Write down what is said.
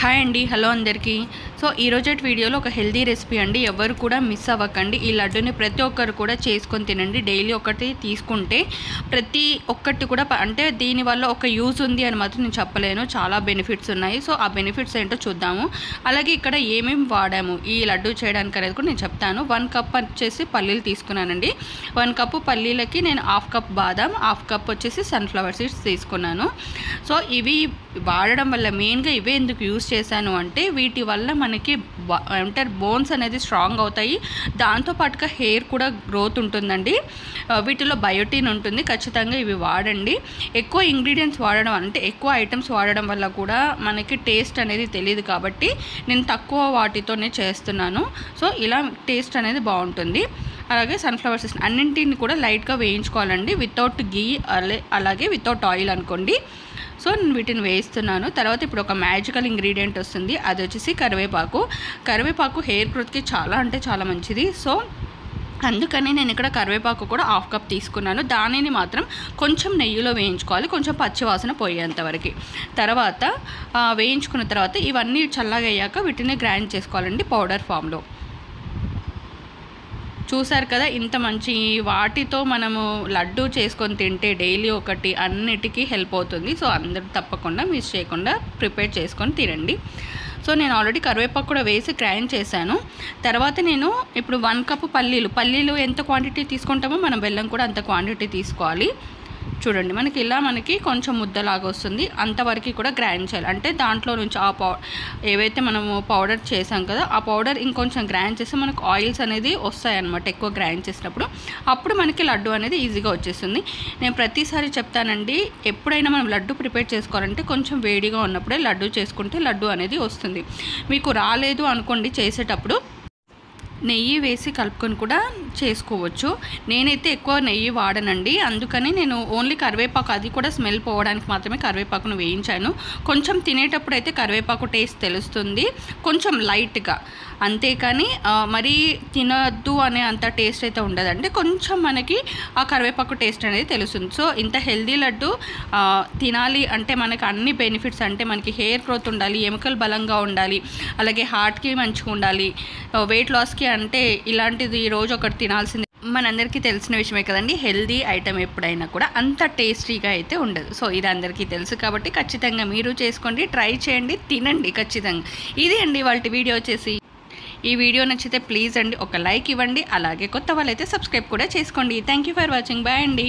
Hi అండి hello అందరికీ. So ఈరోజటి వీడియోలో ఒక హెల్దీ రెసిపీ అండి. ఎవరు కూడా మిస్ అవ్వకండి. ఈ లడ్డుని ప్రతి ఒక్కరు కూడా చేసుకొని తినండి. డైలీ ఒకటి తీసుకుంటే ప్రతి ఒక్కటి కూడా అంటే దీనివల్ల ఒక యూజ్ ఉంది అని మాత్రం నేను చెప్పలేను. చాలా బెనిఫిట్స్ ఉన్నాయి. సో ఆ బెనిఫిట్స్ ఏంటో చూద్దాము. అలాగే ఇక్కడ ఏమేమి వాడాము? ఈ లడ్డు చేయడానికి అనేది కూడా నేను చెప్తాను. వన్ కప్ వచ్చేసి పల్లీలు తీసుకున్నానండి. వన్ కప్పు పల్లీలకి నేను హాఫ్ కప్ బాదం హాఫ్ కప్ వచ్చేసి సన్ఫ్లవర్ సీడ్స్ తీసుకున్నాను. సో ఇవి వాడడం వల్ల మెయిన్గా ఇవే ఎందుకు యూస్ చేశాను అంటే వీటి వల్ల మనకి అంటే బోన్స్ అనేది స్ట్రాంగ్ అవుతాయి. దాంతోపాటుగా హెయిర్ కూడా గ్రోత్ ఉంటుందండి. వీటిలో బయోటిన్ ఉంటుంది ఖచ్చితంగా ఇవి వాడండి. ఎక్కువ ఇంగ్రీడియంట్స్ వాడడం అంటే ఎక్కువ ఐటమ్స్ వాడడం వల్ల కూడా మనకి టేస్ట్ అనేది తెలియదు కాబట్టి నేను తక్కువ వాటితోనే చేస్తున్నాను. సో ఇలా టేస్ట్ అనేది బాగుంటుంది. అలాగే సన్ఫ్లవర్ సీడ్స్ అన్నింటిని కూడా లైట్గా వేయించుకోవాలండి. వితౌట్ గీ అలాగే వితౌట్ ఆయిల్ అనుకోండి. సో నేను వీటిని వేయిస్తున్నాను. తర్వాత ఇప్పుడు ఒక మ్యాజికల్ ఇంగ్రీడియంట్ వస్తుంది. అది వచ్చేసి కరివేపాకు. కరివేపాకు హెయిర్ గ్రోత్కి చాలా అంటే చాలా మంచిది. సో అందుకని నేను ఇక్కడ కరివేపాకు కూడా హాఫ్ కప్ తీసుకున్నాను. దానిని మాత్రం కొంచెం నెయ్యిలో వేయించుకోవాలి. కొంచెం పచ్చివాసన పోయేంతవరకు తర్వాత వేయించుకున్న తర్వాత ఇవన్నీ చల్లగా అయ్యాక వీటిని గ్రైండ్ చేసుకోవాలండి పౌడర్ ఫామ్లో చూసారు కదా ఇంత మంచి వాటితో మనము లడ్డు చేసుకొని తింటే డైలీ ఒకటి అన్నిటికీ హెల్ప్ అవుతుంది. సో అందరూ తప్పకుండా మిస్ చేయకుండా ప్రిపేర్ చేసుకొని తినండి. సో నేను ఆల్రెడీ కరివేపాకు కూడా వేసి గ్రైండ్ చేశాను. తర్వాత నేను ఇప్పుడు వన్ కప్ పల్లీలు పల్లీలు ఎంత క్వాంటిటీ తీసుకుంటామో మనం బెల్లం కూడా అంత క్వాంటిటీ తీసుకోవాలి. చూడండి మనకి ఇలా మనకి కొంచెం ముద్దలాగా వస్తుంది. అంతవరకు కూడా గ్రైండ్ చేయాలి. అంటే దాంట్లో నుంచి ఆ పౌ ఏవైతే మనము పౌడర్ చేసాం కదా ఆ పౌడర్ ఇంకొంచెం గ్రైండ్ చేస్తే మనకు ఆయిల్స్ అనేది వస్తాయి అనమాట ఎక్కువ గ్రైండ్ చేసినప్పుడు. అప్పుడు మనకి లడ్డు అనేది ఈజీగా వచ్చేస్తుంది. నేను ప్రతిసారి చెప్తానండి ఎప్పుడైనా మనం లడ్డు ప్రిపేర్ చేసుకోవాలంటే కొంచెం వేడిగా ఉన్నప్పుడే లడ్డు చేసుకుంటే లడ్డు అనేది వస్తుంది. మీకు రాలేదు అనుకోండి చేసేటప్పుడు నెయ్యి వేసి కలుపుకొని కూడా చేసుకోవచ్చు. నేనైతే ఎక్కువ నెయ్యి వాడనండి. అందుకని నేను ఓన్లీ కరివేపాకు అది కూడా స్మెల్ పోవడానికి మాత్రమే కరివేపాకును వేయించాను. కొంచెం తినేటప్పుడు అయితే కరివేపాకు టేస్ట్ తెలుస్తుంది. కొంచెం లైట్గా. అంతేకాని మరీ తినద్దు అనే అంత టేస్ట్ అయితే ఉండదండి. కొంచెం మనకి ఆ కరివేపాకు టేస్ట్ అనేది తెలుస్తుంది. సో ఇంత హెల్దీ లడ్డు తినాలి అంటే మనకి అన్ని బెనిఫిట్స్ అంటే మనకి హెయిర్ గ్రోత్ ఉండాలి ఎముకలు బలంగా ఉండాలి అలాగే హార్ట్కి మంచిగా ఉండాలి వెయిట్ లాస్కి అంటే ఇలాంటిది రోజు ఒకటి తినాల్సింది. మనందరికీ తెలిసిన విషయమే కదండి హెల్దీ ఐటమ్ ఎప్పుడైనా కూడా అంత టేస్టీగా అయితే ఉండదు. సో ఇది అందరికీ తెలుసు కాబట్టి ఖచ్చితంగా మీరు చేసుకోండి ట్రై చేయండి తినండి ఖచ్చితంగా. ఇది అండి వాళ్ళ వీడియో వచ్చేసి. ఈ వీడియో నచ్చితే ప్లీజ్ అండి ఒక లైక్ ఇవ్వండి అలాగే కొత్త వాళ్ళైతే సబ్స్క్రైబ్ కూడా చేసుకోండి. Thank you for watching. Bye అండి.